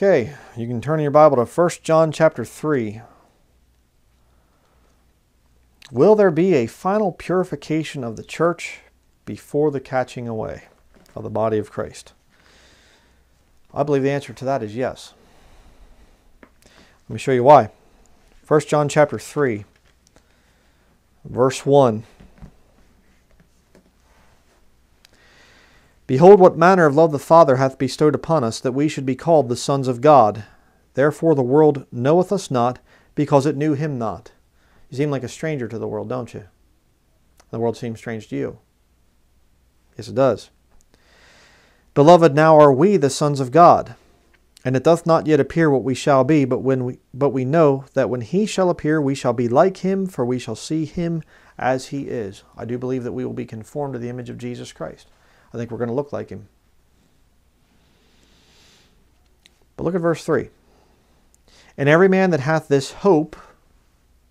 Okay, you can turn your Bible to 1 John chapter 3. Will there be a final purification of the church before the catching away of the body of Christ? I believe the answer to that is yes. Let me show you why. 1 John chapter 3, verse 1. Behold, what manner of love the Father hath bestowed upon us, that we should be called the sons of God. Therefore the world knoweth us not, because it knew him not. You seem like a stranger to the world, don't you? The world seems strange to you. Yes, it does. Beloved, now are we the sons of God, and it doth not yet appear what we shall be, but when we but we know that when he shall appear we shall be like him, for we shall see him as he is. I do believe that we will be conformed to the image of Jesus Christ. I think we're going to look like him. But look at verse 3. And every man that hath this hope,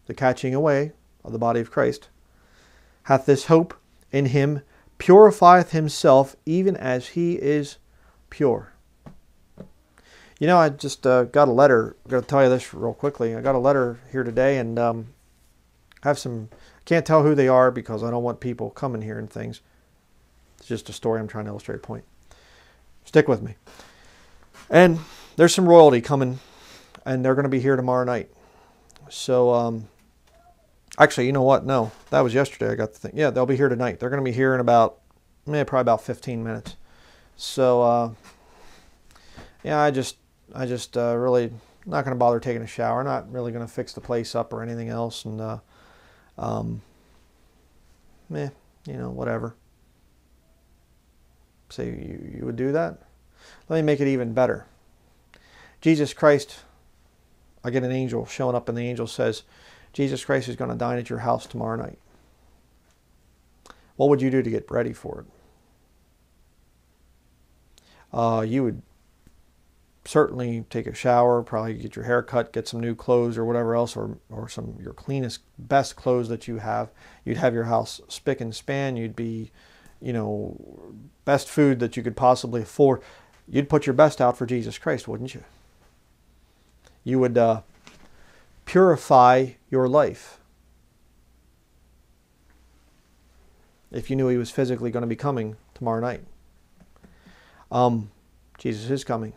the catching away of the body of Christ, hath this hope in him, purifieth himself even as he is pure. You know, I just uh, got a letter. I'm going to tell you this real quickly. I got a letter here today, and um, I have some. Can't tell who they are because I don't want people coming here and things. It's just a story I'm trying to illustrate a point. Stick with me. And there's some royalty coming, and they're going to be here tomorrow night. So, um, actually, you know what? No, that was yesterday. I got the thing. Yeah, they'll be here tonight. They're going to be here in about, maybe probably about 15 minutes. So, uh, yeah, I just, I just uh, really not going to bother taking a shower. Not really going to fix the place up or anything else. And, uh, um, eh, you know, whatever. Say you, you would do that? Let me make it even better. Jesus Christ, I get an angel showing up, and the angel says, Jesus Christ is going to dine at your house tomorrow night. What would you do to get ready for it? Uh, you would certainly take a shower, probably get your hair cut, get some new clothes or whatever else, or, or some your cleanest, best clothes that you have. You'd have your house spick and span. You'd be, you know, best food that you could possibly afford. You'd put your best out for Jesus Christ, wouldn't you? You would uh, purify your life. If you knew he was physically going to be coming tomorrow night. Um, Jesus is coming.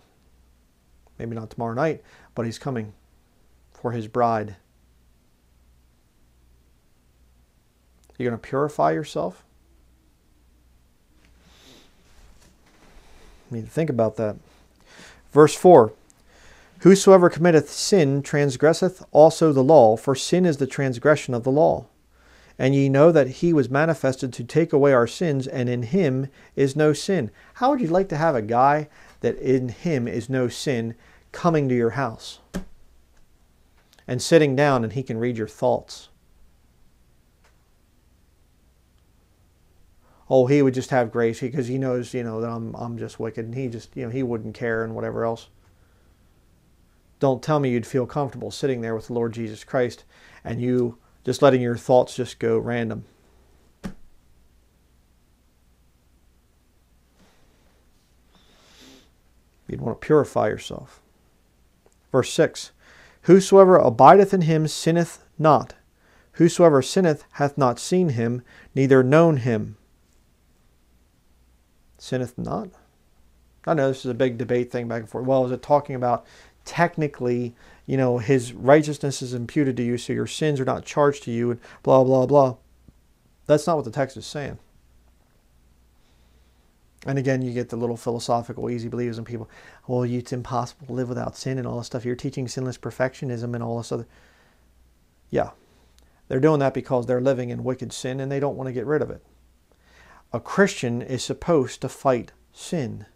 Maybe not tomorrow night, but he's coming for his bride. You're going to purify yourself? I mean, think about that. Verse 4 Whosoever committeth sin transgresseth also the law, for sin is the transgression of the law. And ye know that he was manifested to take away our sins, and in him is no sin. How would you like to have a guy that in him is no sin coming to your house and sitting down and he can read your thoughts? Oh, he would just have grace because he knows, you know, that I'm, I'm just wicked and he just, you know, he wouldn't care and whatever else. Don't tell me you'd feel comfortable sitting there with the Lord Jesus Christ and you just letting your thoughts just go random. You'd want to purify yourself. Verse 6 Whosoever abideth in him sinneth not. Whosoever sinneth hath not seen him, neither known him sinneth not? I know this is a big debate thing back and forth. Well, is it talking about technically, you know, his righteousness is imputed to you, so your sins are not charged to you, and blah, blah, blah. That's not what the text is saying. And again, you get the little philosophical, easy believers and people, well, it's impossible to live without sin and all this stuff. You're teaching sinless perfectionism and all this other. Yeah. They're doing that because they're living in wicked sin and they don't want to get rid of it a Christian is supposed to fight sin.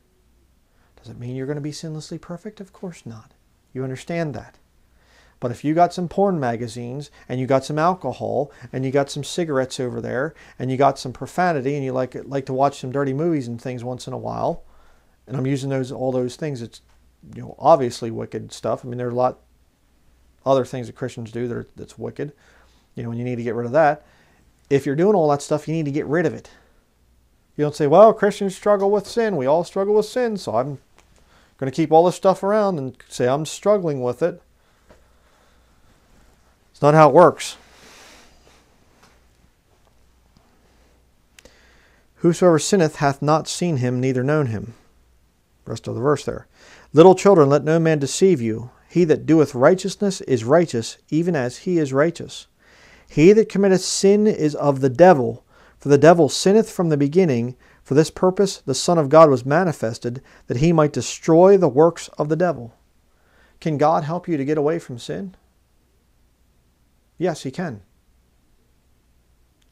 Does it mean you're going to be sinlessly perfect? Of course not. You understand that. But if you got some porn magazines and you got some alcohol and you got some cigarettes over there and you got some profanity and you like like to watch some dirty movies and things once in a while, and I'm using those all those things, it's you know obviously wicked stuff. I mean, there are a lot other things that Christians do that are, that's wicked. You know, and you need to get rid of that. If you're doing all that stuff, you need to get rid of it. You don't say, well, Christians struggle with sin. We all struggle with sin, so I'm, going to keep all this stuff around and say, I'm struggling with it. It's not how it works. Whosoever sinneth hath not seen him, neither known him. Rest of the verse there. Little children, let no man deceive you. He that doeth righteousness is righteous, even as he is righteous. He that committeth sin is of the devil, for the devil sinneth from the beginning. For this purpose the Son of God was manifested, that he might destroy the works of the devil. Can God help you to get away from sin? Yes, he can.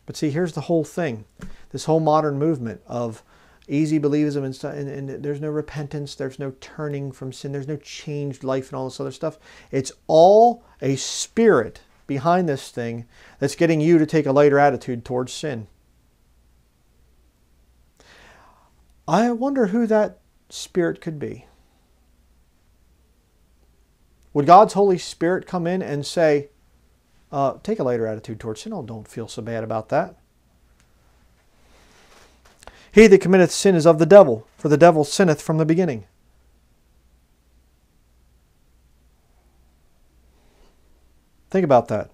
But see, here's the whole thing this whole modern movement of easy believism and stuff, and, and, there's no repentance, there's no turning from sin, there's no changed life and all this other stuff. It's all a spirit behind this thing that's getting you to take a lighter attitude towards sin. I wonder who that spirit could be. Would God's Holy Spirit come in and say, uh, take a lighter attitude towards sin? Oh, don't feel so bad about that. He that committeth sin is of the devil, for the devil sinneth from the beginning. Think about that.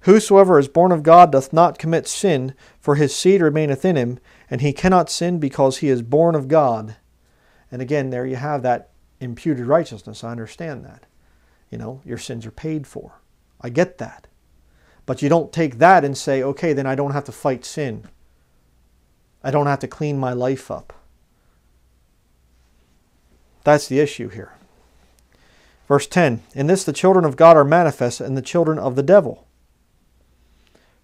Whosoever is born of God doth not commit sin, for his seed remaineth in him, and he cannot sin because he is born of God. And again, there you have that imputed righteousness. I understand that. You know, your sins are paid for. I get that. But you don't take that and say, okay, then I don't have to fight sin. I don't have to clean my life up. That's the issue here. Verse 10 In this the children of God are manifest, and the children of the devil.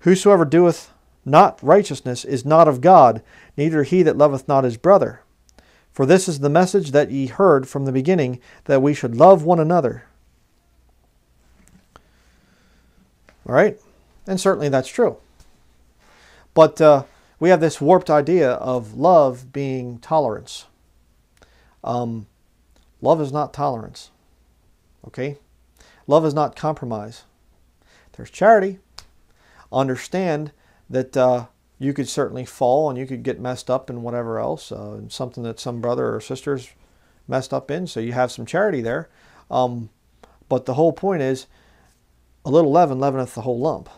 Whosoever doeth not righteousness is not of God, neither he that loveth not his brother. For this is the message that ye heard from the beginning, that we should love one another. All right? And certainly that's true. But uh, we have this warped idea of love being tolerance. Um, love is not tolerance. Okay? Love is not compromise. There's charity. Understand that uh, you could certainly fall and you could get messed up and whatever else, uh, something that some brother or sister's messed up in. So you have some charity there. Um, but the whole point is a little leaven leaveneth the whole lump.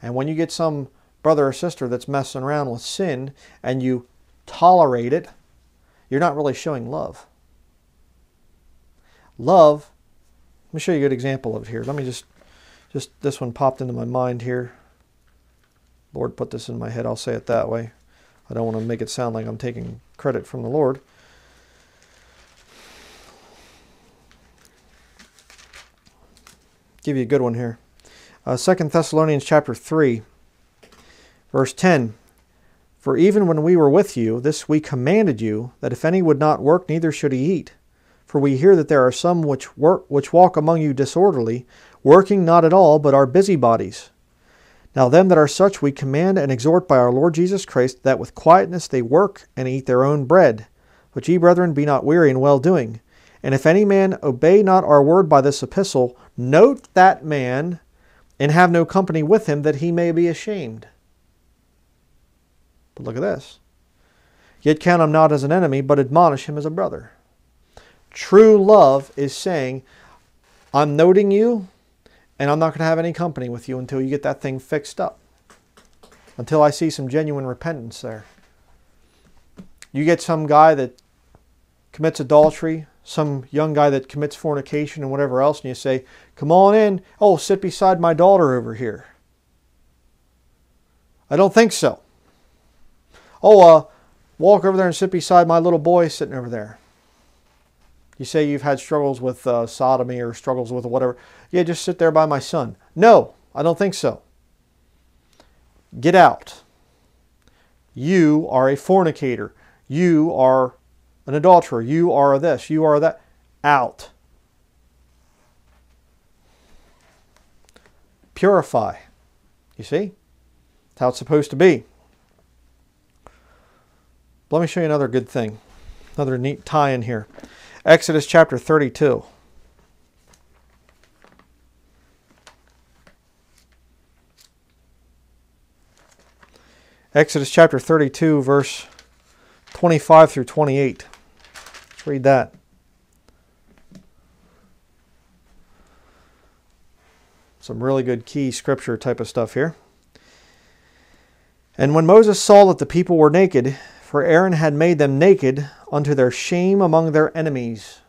And when you get some brother or sister that's messing around with sin and you tolerate it, you're not really showing love. Love, let me show you a good example of it here. Let me just, just this one popped into my mind here. Lord put this in my head, I'll say it that way. I don't want to make it sound like I'm taking credit from the Lord. Give you a good one here. Uh, 2 Thessalonians chapter 3. Verse 10 For even when we were with you, this we commanded you, that if any would not work, neither should he eat. For we hear that there are some which work which walk among you disorderly, working not at all, but are busybodies. Now them that are such we command and exhort by our Lord Jesus Christ, that with quietness they work and eat their own bread. But ye, brethren, be not weary in well doing. And if any man obey not our word by this epistle, note that man, and have no company with him, that he may be ashamed. But look at this. Yet count him not as an enemy, but admonish him as a brother. True love is saying, I'm noting you, and I'm not going to have any company with you until you get that thing fixed up. Until I see some genuine repentance there. You get some guy that commits adultery, some young guy that commits fornication and whatever else, and you say, Come on in. Oh, sit beside my daughter over here. I don't think so. Oh, uh, walk over there and sit beside my little boy sitting over there. You say you've had struggles with uh, sodomy or struggles with whatever. Yeah, just sit there by my son. No, I don't think so. Get out. You are a fornicator. You are an adulterer. You are this. You are that. Out. Purify. You see? That's how it's supposed to be. Let me show you another good thing, another neat tie in here. Exodus chapter 32. Exodus chapter 32, verse 25 through 28. Let's read that. Some really good key scripture type of stuff here. And when Moses saw that the people were naked, for Aaron had made them naked unto their shame among their enemies.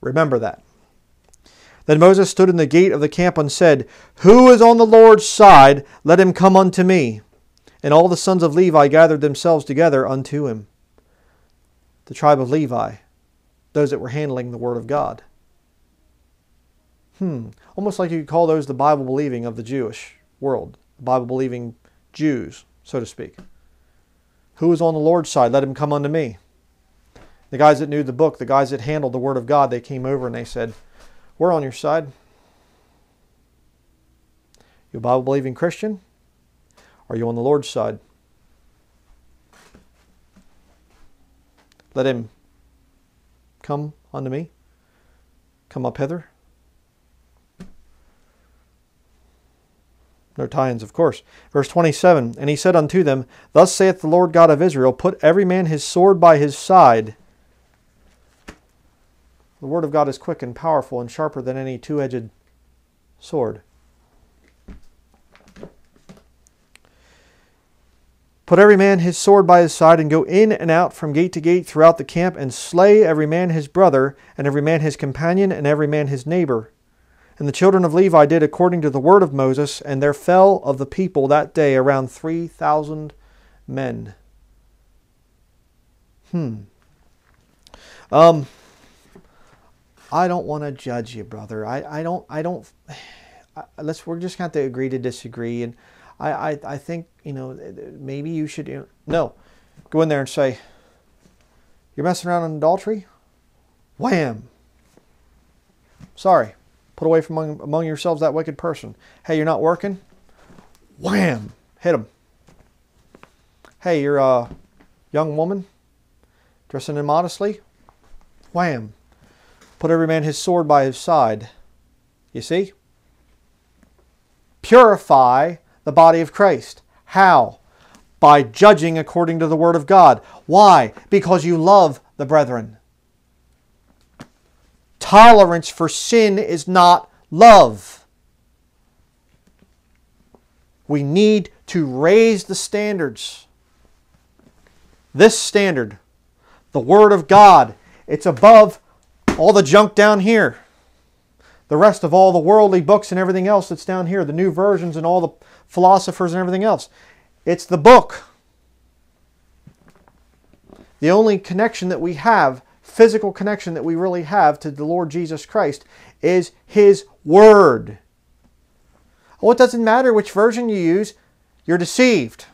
Remember that. Then Moses stood in the gate of the camp and said, Who is on the Lord's side? Let him come unto me. And all the sons of Levi gathered themselves together unto him. The tribe of Levi, those that were handling the word of God. Hmm, almost like you could call those the Bible believing of the Jewish world, Bible believing Jews, so to speak. Who is on the Lord's side? Let him come unto me. The guys that knew the book, the guys that handled the Word of God, they came over and they said, We're on your side. You a Bible believing Christian? Are you on the Lord's side? Let him come unto me. Come up hither. No tie ins, of course. Verse 27 And he said unto them, Thus saith the Lord God of Israel, Put every man his sword by his side. The word of God is quick and powerful and sharper than any two edged sword. Put every man his sword by his side, and go in and out from gate to gate throughout the camp, and slay every man his brother, and every man his companion, and every man his neighbor. And the children of Levi did according to the word of Moses, and there fell of the people that day around 3,000 men. Hmm. Um, I don't want to judge you, brother. I, I don't, I don't, I, let's, we're just going to agree to disagree. And I, I, I think, you know, maybe you should, you know, no, go in there and say, you're messing around in adultery? Wham! Sorry. Put away from among, among yourselves that wicked person. Hey, you're not working? Wham! Hit him. Hey, you're a young woman dressing immodestly? Wham! Put every man his sword by his side. You see? Purify the body of Christ. How? By judging according to the word of God. Why? Because you love the brethren. Tolerance for sin is not love. We need to raise the standards. This standard, the Word of God, it's above all the junk down here. The rest of all the worldly books and everything else that's down here, the new versions and all the philosophers and everything else. It's the book. The only connection that we have physical connection that we really have to the Lord Jesus Christ is His Word. Oh, it doesn't matter which version you use, you're deceived.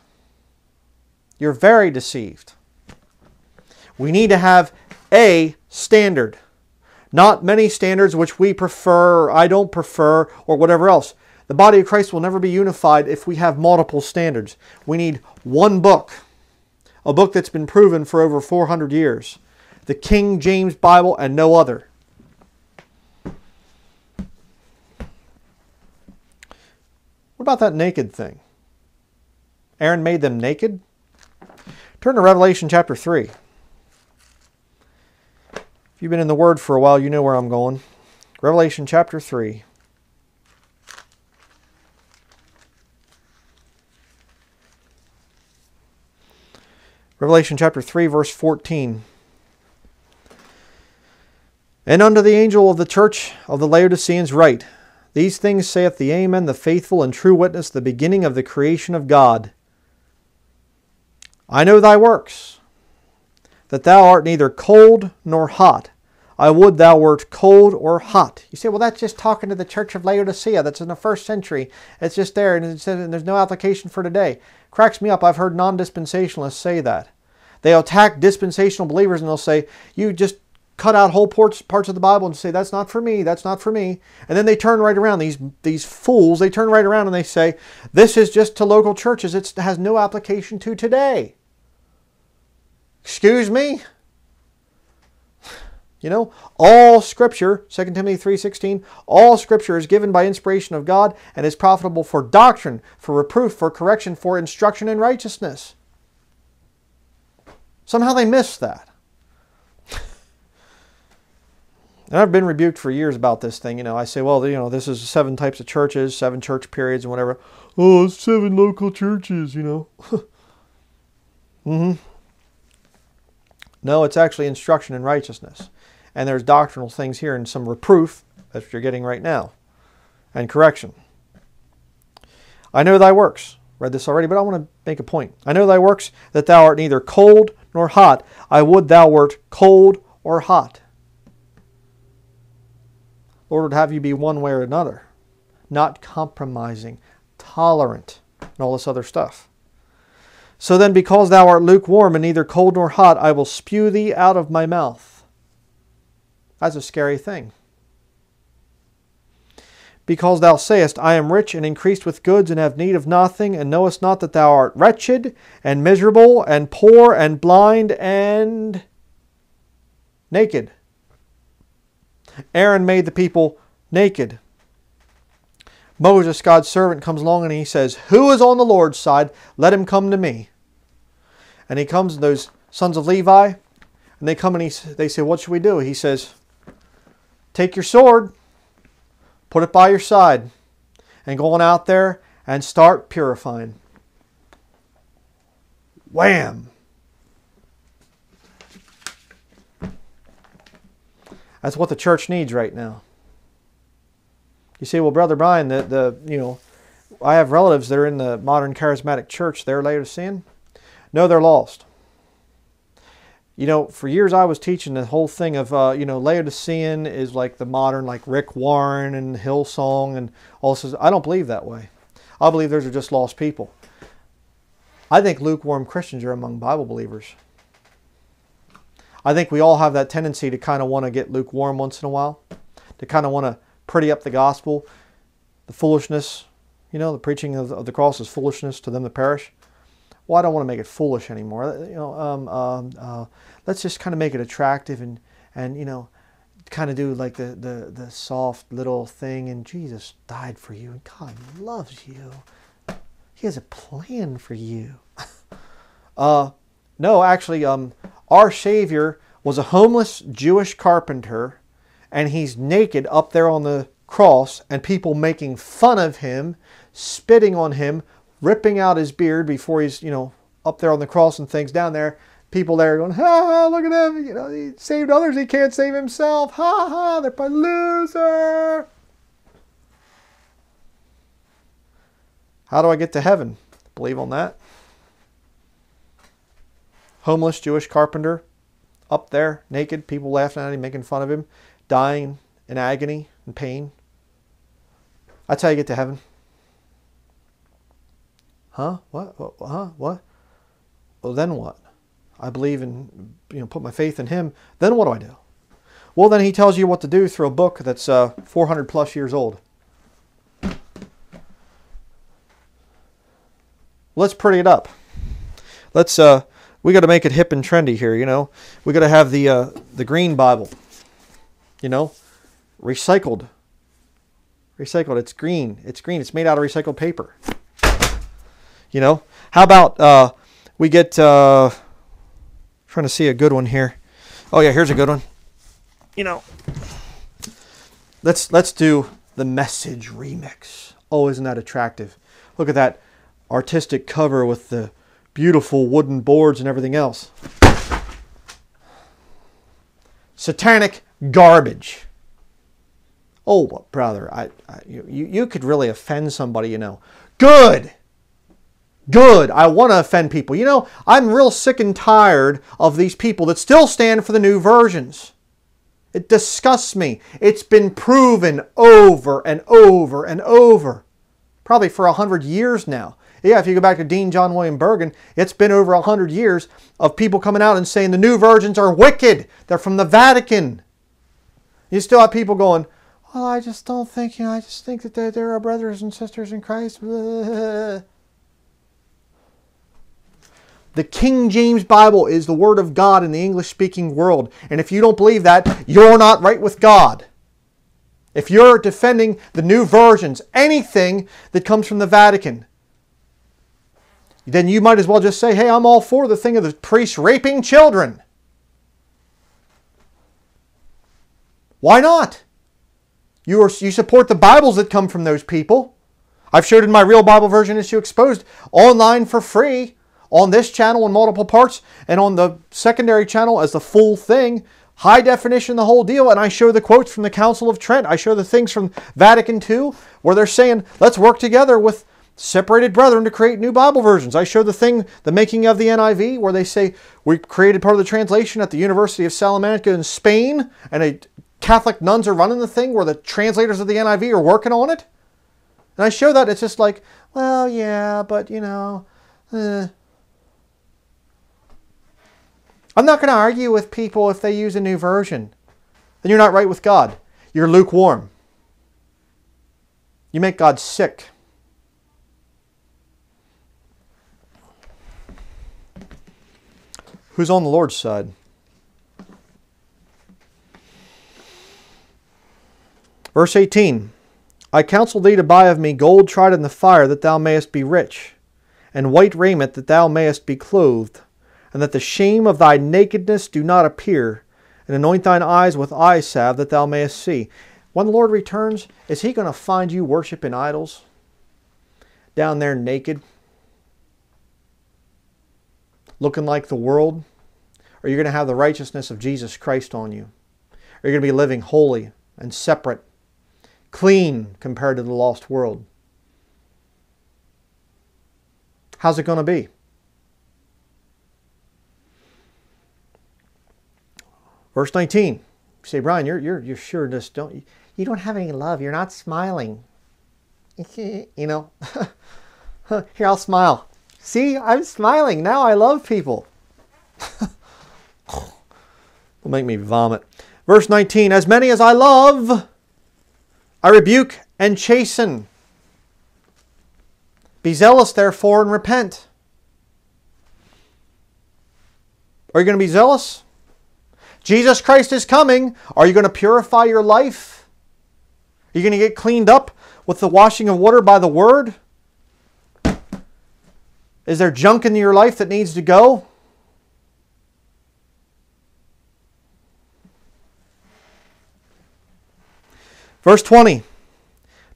You're very deceived. We need to have a standard, not many standards which we prefer, or I don't prefer, or whatever else. The body of Christ will never be unified if we have multiple standards. We need one book, a book that's been proven for over 400 years the King James Bible and no other. What about that naked thing? Aaron made them naked? Turn to Revelation chapter 3. If you've been in the Word for a while, you know where I'm going. Revelation chapter 3. Revelation chapter 3, verse 14. And unto the angel of the church of the Laodiceans write, These things saith the Amen, the faithful and true witness, the beginning of the creation of God. I know thy works, that thou art neither cold nor hot. I would thou wert cold or hot. You say, well, that's just talking to the church of Laodicea. That's in the first century. It's just there, and, and there's no application for today. Cracks me up. I've heard non dispensationalists say that. They attack dispensational believers and they'll say, you just cut out whole parts, parts of the Bible and say, that's not for me, that's not for me. And then they turn right around, these, these fools, they turn right around and they say, this is just to local churches, it has no application to today. Excuse me? You know, all scripture, 2 Timothy 3:16, all scripture is given by inspiration of God and is profitable for doctrine, for reproof, for correction, for instruction in righteousness. Somehow they miss that. And I've been rebuked for years about this thing. You know, I say, well, you know, this is seven types of churches, seven church periods, and whatever. Oh, it's seven local churches, you know. mm-hmm. No, it's actually instruction in righteousness. And there's doctrinal things here and some reproof, that's what you're getting right now, and correction. I know thy works. Read this already, but I want to make a point. I know thy works, that thou art neither cold nor hot. I would thou wert cold or hot. Lord would have you be one way or another, not compromising, tolerant, and all this other stuff. So then, because thou art lukewarm and neither cold nor hot, I will spew thee out of my mouth. That's a scary thing. Because thou sayest, I am rich and increased with goods and have need of nothing, and knowest not that thou art wretched and miserable and poor and blind and naked. Aaron made the people naked. Moses, God's servant, comes along and he says, Who is on the Lord's side? Let him come to me. And he comes, and those sons of Levi, and they come and he, they say, What should we do? He says, Take your sword, put it by your side, and go on out there and start purifying. Wham! That's what the church needs right now. You say, well, Brother Bryan, the, the you know, I have relatives that are in the modern charismatic church. They're Laodicean. No, they're lost. You know, for years I was teaching the whole thing of, uh, you know, Laodicean is like the modern, like Rick Warren and Hillsong and all this. I don't believe that way. I believe those are just lost people. I think lukewarm Christians are among Bible believers. I think we all have that tendency to kind of want to get lukewarm once in a while, to kind of want to pretty up the gospel. The foolishness, you know, the preaching of the, cross is foolishness to them that perish. Well, I don't want to make it foolish anymore. You know, um, um, uh, let's just kind of make it attractive and, and you know, kind of do like the, the, the soft little thing. And Jesus died for you, and God loves you. He has a plan for you. uh, no, actually, um, our Savior was a homeless Jewish carpenter, and he's naked up there on the cross, and people making fun of him, spitting on him, ripping out his beard before he's, you know, up there on the cross and things down there. People there going, ha ha, look at him. You know, he saved others, he can't save himself. Ha ha, they're a loser. How do I get to heaven? Believe on that homeless Jewish carpenter up there, naked, people laughing at him, making fun of him, dying in agony and pain. That's how you get to heaven. Huh? What? Huh? What? Well, then what? I believe in, you know, put my faith in Him. Then what do I do? Well, then He tells you what to do through a book that's uh, 400 plus years old. Let's pretty it up. Let's uh, we got to make it hip and trendy here. You know, we got to have the uh, the green Bible. You know, recycled. Recycled. It's green. It's green. It's made out of recycled paper. You know, how about uh, we get uh, trying to see a good one here. Oh yeah, here's a good one. You know, let's let's do the message remix. Oh, isn't that attractive? Look at that artistic cover with the beautiful wooden boards and everything else. Satanic garbage. Oh, brother, I, I, you, you could really offend somebody, you know. Good. Good. I want to offend people. You know, I'm real sick and tired of these people that still stand for the new versions. It disgusts me. It's been proven over and over and over, probably for a hundred years now. Yeah, if you go back to Dean John William Burgon, it's been over a hundred years of people coming out and saying the new virgins are wicked. They're from the Vatican. You still have people going, well, I just don't think, you know, I just think that they're, they're our brothers and sisters in Christ. The King James Bible is the Word of God in the English speaking world. And if you don't believe that, you're not right with God. If you're defending the new versions, anything that comes from the Vatican, then you might as well just say, hey, I'm all for the thing of the priests raping children. Why not? You, are, you support the Bibles that come from those people. I've showed in my Real Bible Version Issue Exposed online for free on this channel in multiple parts and on the secondary channel as the full thing, high definition, the whole deal. And I show the quotes from the Council of Trent. I show the things from Vatican II where they're saying, let's work together with separated brethren to create new Bible versions. I show the thing, the making of the NIV, where they say we created part of the translation at the University of Salamanca in Spain, and a Catholic nuns are running the thing where the translators of the NIV are working on it. And I show that it's just like, well, yeah, but you know, eh. I'm not going to argue with people if they use a new version. Then you're not right with God. You're lukewarm. You make God sick. Who's on the Lord's side? Verse 18 I counsel thee to buy of me gold tried in the fire, that thou mayest be rich, and white raiment, that thou mayest be clothed, and that the shame of thy nakedness do not appear, and anoint thine eyes with eye salve, that thou mayest see. When the Lord returns, is he going to find you worshiping idols? Down there naked? Looking like the world? Or are you going to have the righteousness of Jesus Christ on you? Are you going to be living holy and separate clean compared to the lost world. How's it going to be? Verse 19. You say, Bryan, you're, you're, you're sure just don't, you don't have any love. You're not smiling. you know, here, I'll smile. See, I'm smiling. Now I love people. will make me vomit. Verse 19, as many as I love, I rebuke and chasten. Be zealous, therefore, and repent. Are you going to be zealous? Jesus Christ is coming. Are you going to purify your life? Are you going to get cleaned up with the washing of water by the Word? Is there junk in your life that needs to go? Verse 20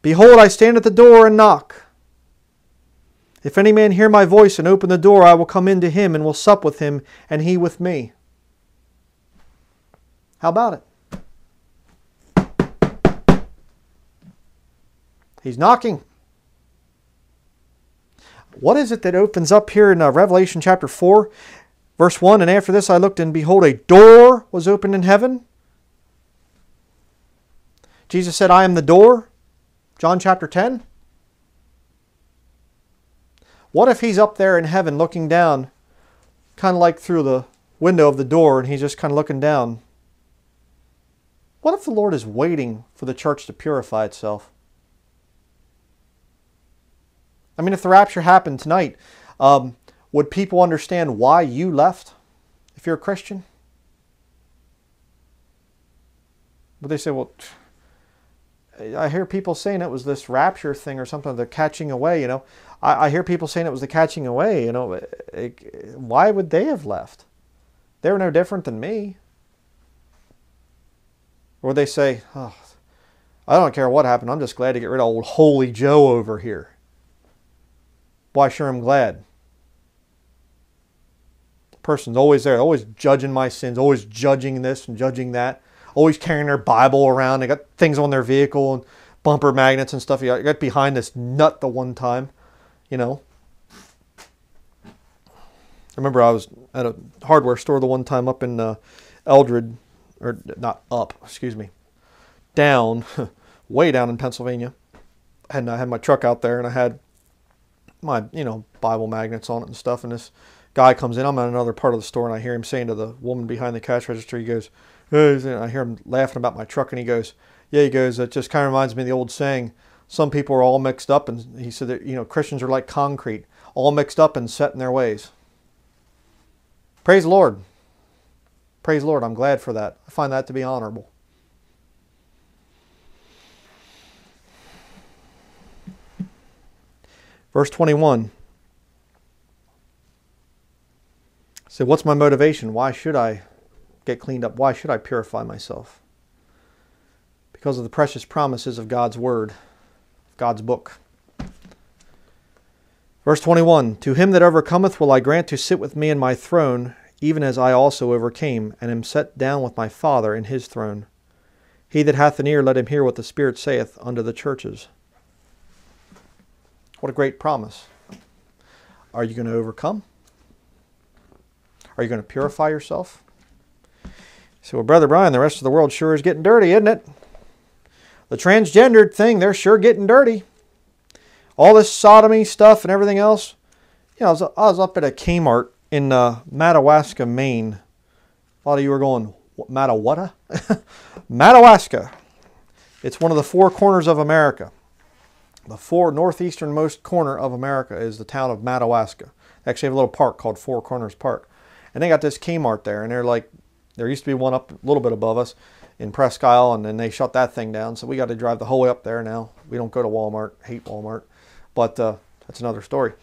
Behold, I stand at the door and knock. If any man hear my voice and open the door, I will come into him and will sup with him, and he with me. How about it? He's knocking. What is it that opens up here in uh, Revelation chapter 4, verse 1? And after this I looked, and behold, a door was opened in heaven. Jesus said, I am the door. John chapter 10. What if he's up there in heaven looking down, kind of like through the window of the door, and he's just kind of looking down? What if the Lord is waiting for the church to purify itself? I mean, if the rapture happened tonight, um, would people understand why you left if you're a Christian? Would they say, well, I hear people saying it was this rapture thing or something, the catching away, you know. I, I hear people saying it was the catching away, you know. It, it, why would they have left? They were no different than me. Or they say, oh, I don't care what happened, I'm just glad to get rid of old Holy Joe over here. Why, sure, I'm glad. The person's always there, always judging my sins, always judging this and judging that always carrying their Bible around. They got things on their vehicle and bumper magnets and stuff. You got behind this nut the one time, you know. I remember I was at a hardware store the one time up in uh, Eldred, or not up, excuse me, down, way down in Pennsylvania. And I had my truck out there and I had my, you know, Bible magnets on it and stuff. And this guy comes in, I'm at another part of the store and I hear him saying to the woman behind the cash register, he goes, I hear him laughing about my truck, and he goes, "Yeah," he goes, "It just kind of reminds me of the old saying: some people are all mixed up." And he said that you know Christians are like concrete, all mixed up and set in their ways. Praise the Lord. Praise the Lord. I'm glad for that. I find that to be honorable. Verse 21. So, what's my motivation? Why should I get cleaned up. Why should I purify myself? because of the precious promises of God's Word, God's book. Verse 21 To him that overcometh will I grant to sit with me in my throne, even as I also overcame, and am set down with my Father in his throne. He that hath an ear, let him hear what the Spirit saith unto the churches. What a great promise. Are you going to overcome? Are you going to purify yourself? So, well, Brother Bryan, the rest of the world sure is getting dirty, isn't it? The transgendered thing, they're sure getting dirty. All this sodomy stuff and everything else. You know, I was, I was up at a Kmart in uh, Madawaska, Maine. A lot of you are going, Madawaska? Madawaska. It's one of the four corners of America. The four northeasternmost corner of America is the town of Madawaska. They actually have a little park called Four Corners Park. And they got this Kmart there, and they're like, there used to be one up a little bit above us in Presque Isle, and then they shut that thing down. So we got to drive the whole way up there now. We don't go to Walmart, hate Walmart, but uh, that's another story.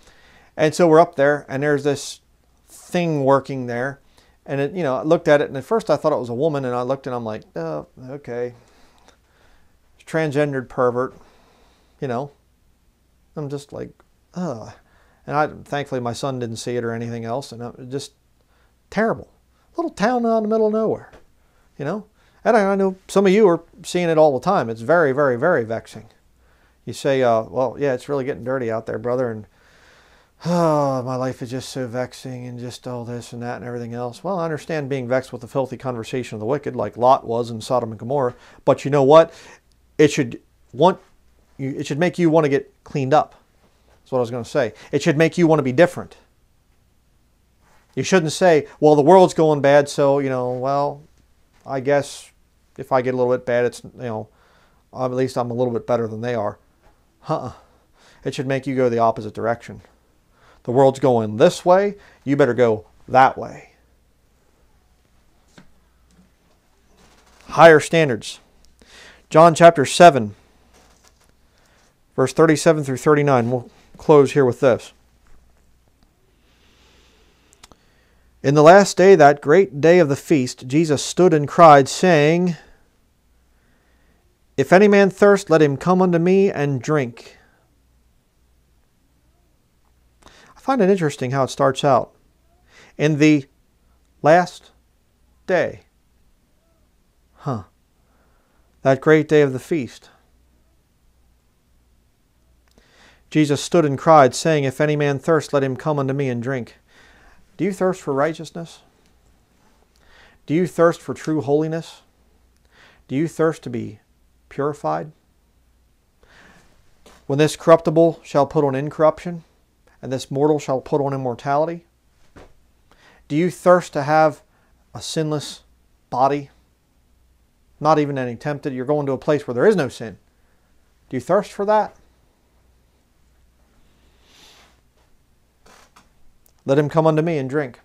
And so we're up there, and there's this thing working there. And it, you know, I looked at it, and at first I thought it was a woman, and I looked and I'm like, oh, okay, transgendered pervert, you know. I'm just like, ugh. And I, thankfully, my son didn't see it or anything else, and it just terrible. Little town out in the middle of nowhere, you know. And I know some of you are seeing it all the time. It's very, very, very vexing. You say, uh, well, yeah, it's really getting dirty out there, brother, and oh, my life is just so vexing and just all this and that and everything else. Well, I understand being vexed with the filthy conversation of the wicked, like Lot was in Sodom and Gomorrah. But you know what? It should want you, it should make you want to get cleaned up. That's what I was going to say. It should make you want to be different. You shouldn't say, well, the world's going bad, so, you know, well, I guess if I get a little bit bad, it's, you know, at least I'm a little bit better than they are. Huh. It should make you go the opposite direction. The world's going this way, you better go that way. Higher standards. John chapter 7, verse 37 through 39. We'll close here with this. In the last day, that great day of the feast, Jesus stood and cried, saying, If any man thirst, let him come unto me and drink. I find it interesting how it starts out. In the last day. Huh. That great day of the feast. Jesus stood and cried, saying, If any man thirst, let him come unto me and drink. Do you thirst for righteousness? Do you thirst for true holiness? Do you thirst to be purified? When this corruptible shall put on incorruption, and this mortal shall put on immortality? Do you thirst to have a sinless body? Not even any tempted. You're going to a place where there is no sin. Do you thirst for that? Let him come unto me and drink.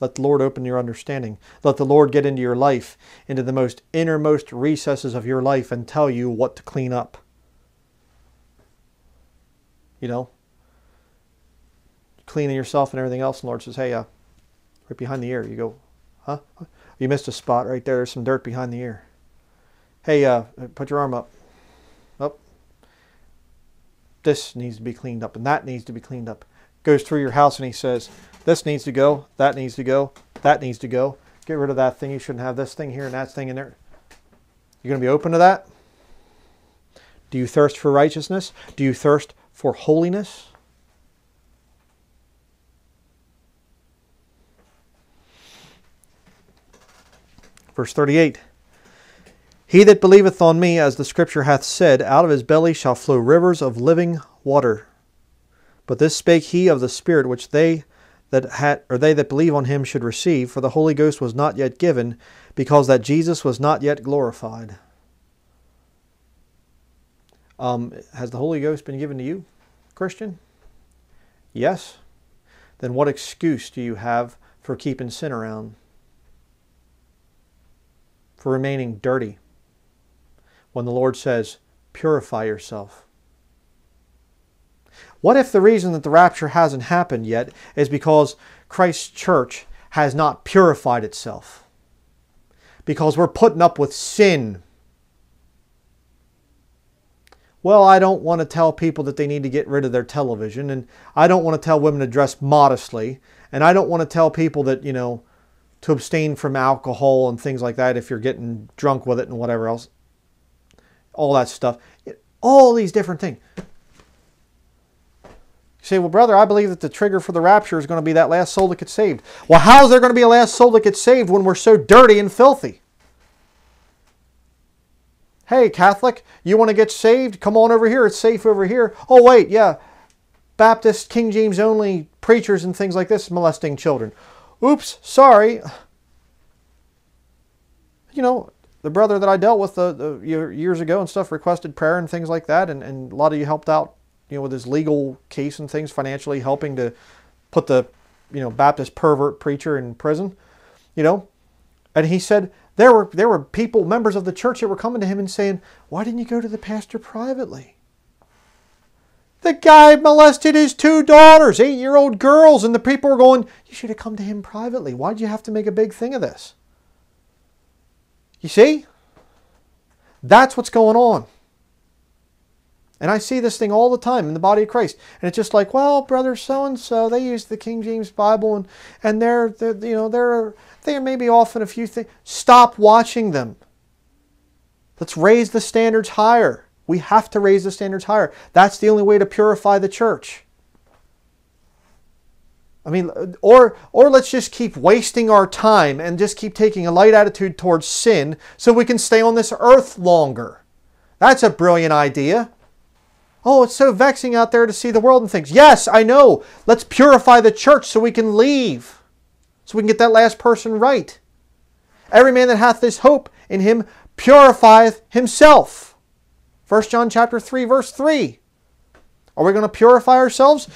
Let the Lord open your understanding. Let the Lord get into your life, into the most innermost recesses of your life, and tell you what to clean up you know, cleaning yourself and everything else. And Lord says, hey, uh, right behind the ear. You go, huh? You missed a spot right there. There's some dirt behind the ear. Hey, uh, put your arm up. Up. This needs to be cleaned up, and that needs to be cleaned up. Goes through your house and he says, this needs to go, that needs to go, that needs to go. Get rid of that thing. You shouldn't have this thing here and that thing in there. You're going to be open to that? Do you thirst for righteousness? Do you thirst for holiness. Verse 38 He that believeth on me, as the scripture hath said, out of his belly shall flow rivers of living water. But this spake he of the Spirit which they that had or they that believe on him should receive, for the Holy Ghost was not yet given, because that Jesus was not yet glorified. Um, has the Holy Ghost been given to you, Christian? Yes? Then what excuse do you have for keeping sin around? For remaining dirty? When the Lord says, purify yourself. What if the reason that the rapture hasn't happened yet is because Christ's church has not purified itself? because we're putting up with sin. Well, I don't want to tell people that they need to get rid of their television, and I don't want to tell women to dress modestly, and I don't want to tell people that, you know, to abstain from alcohol and things like that if you're getting drunk with it and whatever else. All that stuff. All these different things. You say, well, brother, I believe that the trigger for the rapture is going to be that last soul that gets saved. Well, how is there going to be a last soul that gets saved when we're so dirty and filthy? Hey, Catholic, you want to get saved? Come on over here. It's safe over here. Oh, wait, yeah. Baptist, King James only preachers and things like this molesting children. Oops, sorry. You know, the brother that I dealt with the, the years ago and stuff requested prayer and things like that, and, and a lot of you helped out you know, with his legal case and things, financially helping to put the, you know, Baptist pervert preacher in prison, you know. And he said there were there were people, members of the church that were coming to him and saying, "Why didn't you go to the pastor privately?" The guy molested his two daughters, eight-year-old girls, and the people were going, "You should have come to him privately. Why'd you have to make a big thing of this?" You see? That's what's going on. And I see this thing all the time in the body of Christ. And it's just like, well, brother so and so, they use the King James Bible and, and they're, they're you know, they're they're maybe off in a few things. Stop watching them. Let's raise the standards higher. We have to raise the standards higher. That's the only way to purify the church. I mean, or or let's just keep wasting our time and just keep taking a light attitude towards sin so we can stay on this earth longer. That's a brilliant idea. Oh, it's so vexing out there to see the world and things. Yes, I know. Let's purify the church so we can leave, so we can get that last person right. Every man that hath this hope in him purifieth himself. 1 John chapter 3, verse 3. Are we going to purify ourselves?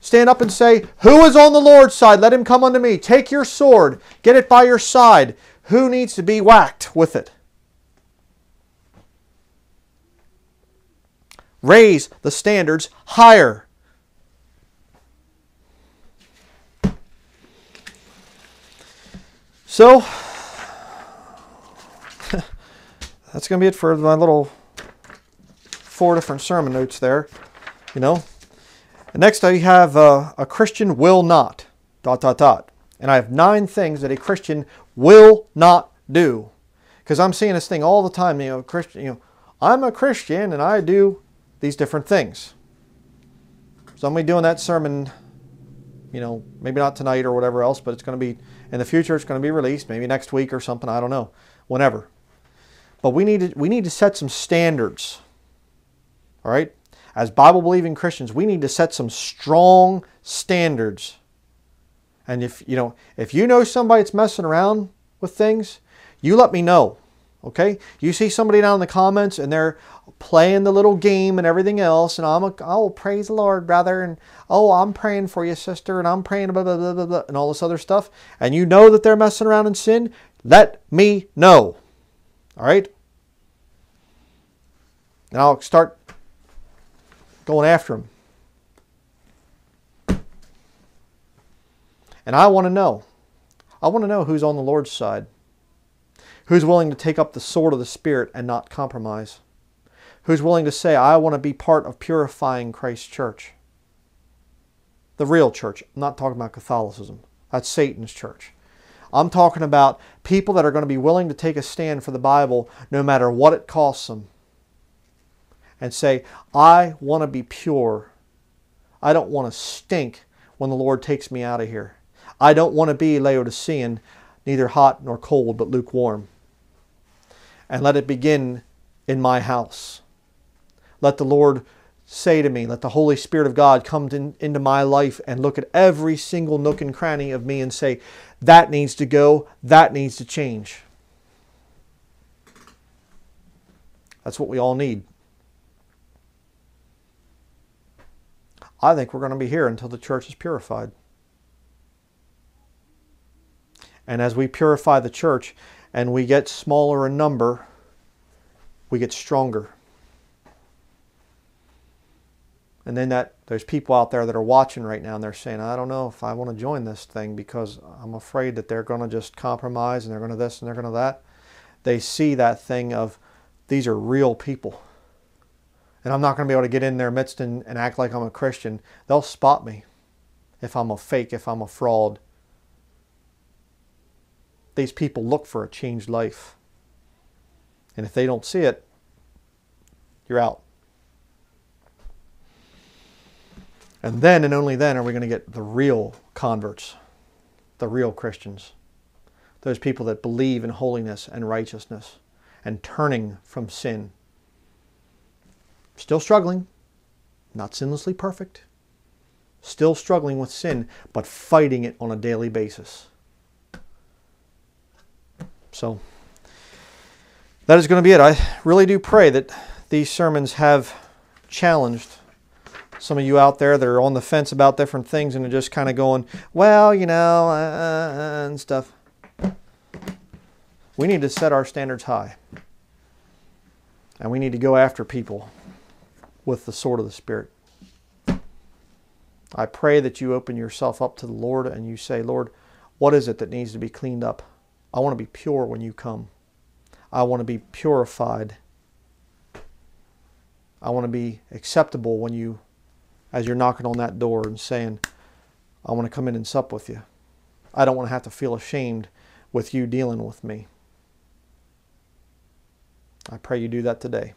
Stand up and say, Who is on the Lord's side? Let him come unto me. Take your sword, get it by your side. Who needs to be whacked with it? raise the standards higher. So, that's going to be it for my little four different sermon notes there. You know, next I have uh, a Christian will not, dot, dot, dot. And I have nine things that a Christian will not do. Because I'm seeing this thing all the time, you know, Christian, you know, I'm a Christian and I do these different things. So I'm going to be doing that sermon, you know, maybe not tonight or whatever else, but it's going to be in the future. It's going to be released, maybe next week or something. I don't know, whenever. But we need to we need to set some standards. All right, as Bible believing Christians, we need to set some strong standards. And if you know if you know somebody that's messing around with things, you let me know. Okay? You see somebody down in the comments and they're playing the little game and everything else, and I'm a, oh, praise the Lord, brother, and oh, I'm praying for you, sister, and I'm praying, blah, blah, blah, blah, blah, and all this other stuff, and you know that they're messing around in sin, let me know. All right? And I'll start going after him. And I want to know. I want to know who's on the Lord's side who's willing to take up the sword of the Spirit and not compromise, who's willing to say, I want to be part of purifying Christ's church. The real church. I'm not talking about Catholicism. That's Satan's church. I'm talking about people that are going to be willing to take a stand for the Bible no matter what it costs them and say, I want to be pure. I don't want to stink when the Lord takes me out of here. I don't want to be Laodicean, neither hot nor cold, but lukewarm and let it begin in my house. Let the Lord say to me, let the Holy Spirit of God come in, into my life and look at every single nook and cranny of me and say, that needs to go, that needs to change. That's what we all need. I think we're going to be here until the church is purified. And as we purify the church, and we get smaller in number, we get stronger. And then that there's people out there that are watching right now and they're saying, I don't know if I want to join this thing because I'm afraid that they're going to just compromise and they're going to this and they're going to that. they see that thing of these are real people. And I'm not going to be able to get in their midst and, and act like I'm a Christian. They'll spot me if I'm a fake, if I'm a fraud. These people look for a changed life. And if they don't see it, you're out. And then and only then are we going to get the real converts, the real Christians, those people that believe in holiness and righteousness and turning from sin. Still struggling, not sinlessly perfect, still struggling with sin, but fighting it on a daily basis. So, that is going to be it. I really do pray that these sermons have challenged some of you out there that are on the fence about different things and are just kind of going, well, you know, uh, uh, and stuff. We need to set our standards high. And we need to go after people with the sword of the Spirit. I pray that you open yourself up to the Lord and you say, Lord, what is it that needs to be cleaned up? I want to be pure when you come. I want to be purified. I want to be acceptable when you as you're knocking on that door and saying, I want to come in and sup with you. I don't want to have to feel ashamed with you dealing with me. I pray you do that today.